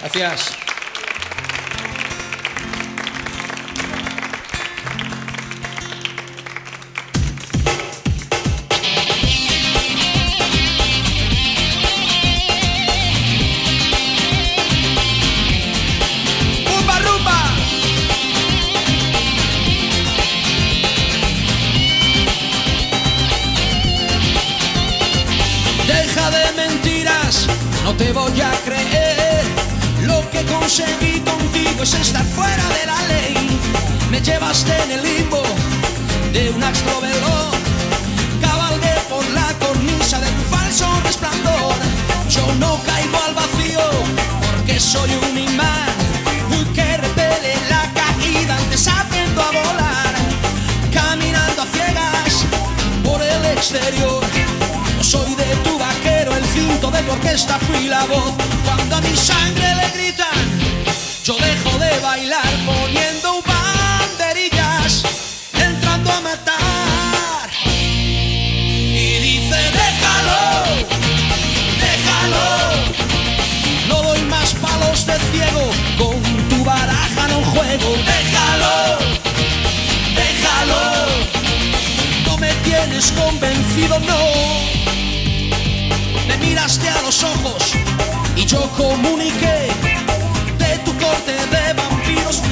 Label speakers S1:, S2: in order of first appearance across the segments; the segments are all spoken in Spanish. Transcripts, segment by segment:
S1: Gracias. Conseguí contigo es estar fuera de la ley. Me llevaste en el limbo de un extrovertido. Cabalgué por la cornisa de tu falso resplandor. Yo no caigo al vacío porque soy un imán que repele la caída antes aprendo a volar. Caminando a ciegas por el exterior. No soy de tu vaquero, el cinto de tu orquesta fui la voz. Cuando a mi sangre le gritan, tienes convencido, no. Me miraste a los ojos y yo comuniqué de tu corte de vampiros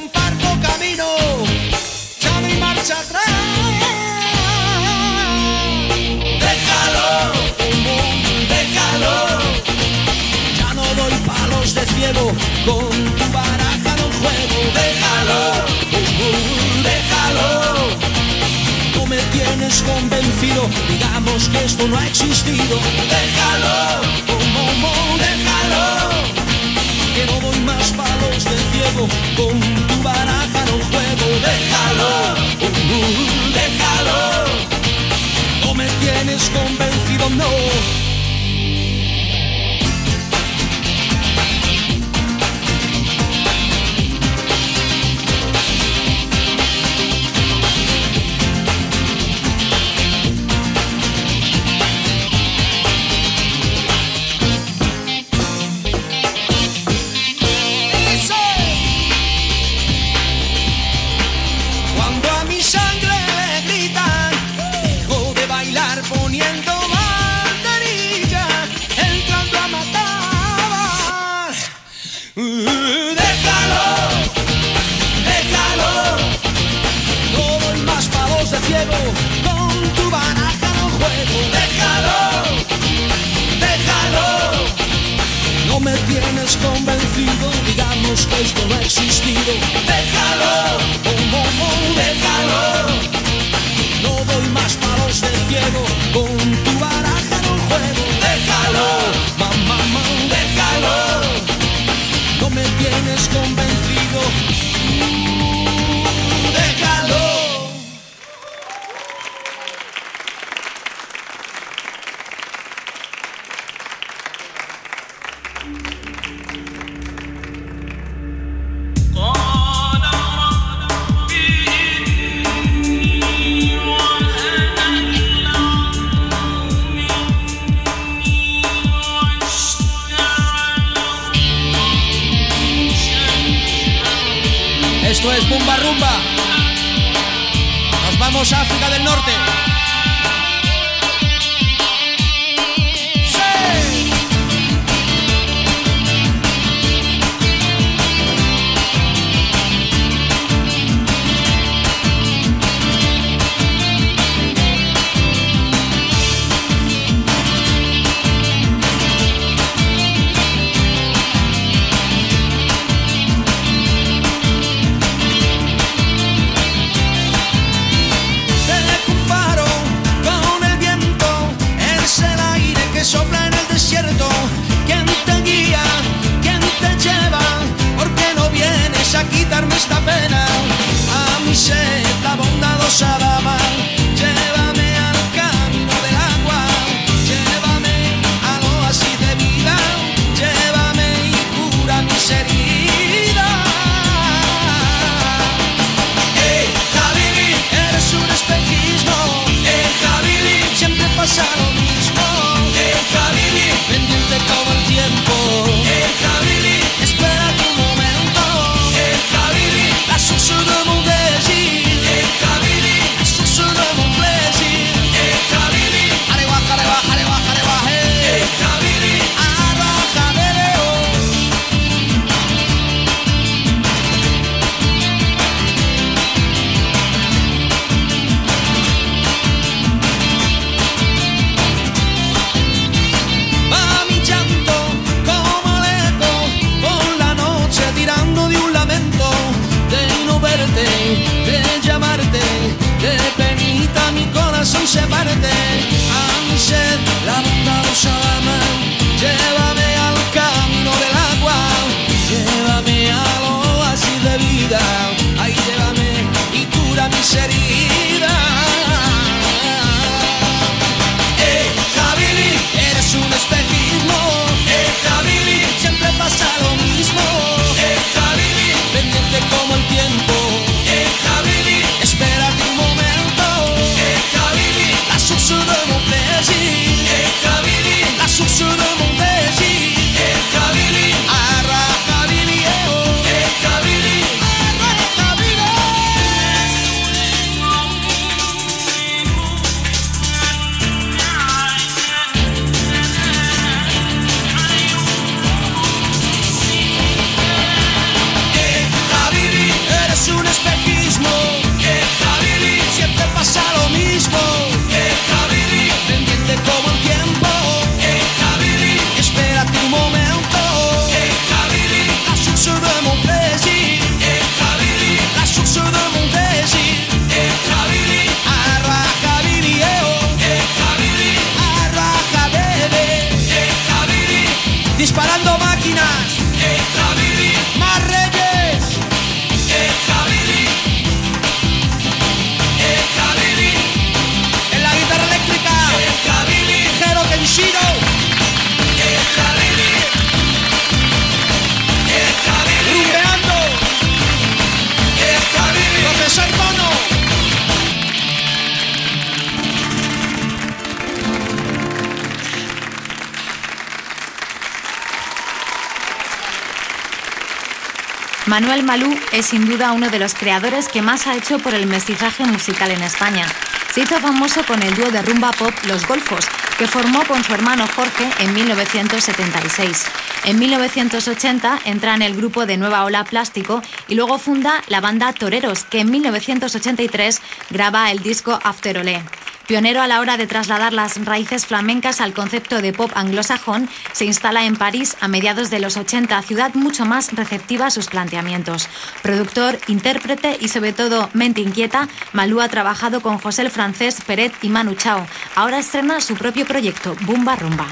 S1: comparto camino, ya no marcha atrás. Déjalo, déjalo, ya no doy palos de ciego, con tu baraja no juego. Déjalo, déjalo, no me tienes convencido, digamos que esto no ha existido. Déjalo, déjalo que no doy más palos de ciego, con déjalo, no me tienes convencido, no. Cuando a mi de ciego, con tu baraja no juego. Déjalo, déjalo. No me tienes convencido, digamos que esto no ha existido. Déjalo, oh, oh, oh, déjalo. No doy más palos de ciego, con Bumba Rumba. Nos vamos a África del Norte.
S2: Manuel Malú es sin duda uno de los creadores que más ha hecho por el mestizaje musical en España. Se hizo famoso con el dúo de rumba pop Los Golfos, que formó con su hermano Jorge en 1976. En 1980 entra en el grupo de Nueva Ola Plástico y luego funda la banda Toreros, que en 1983 graba el disco After Olé. Pionero a la hora de trasladar las raíces flamencas al concepto de pop anglosajón, se instala en París a mediados de los 80, ciudad mucho más receptiva a sus planteamientos. Productor, intérprete y sobre todo mente inquieta, Malú ha trabajado con José Francés, Peret y Manu Chao. Ahora estrena su propio proyecto, Bumba Rumba.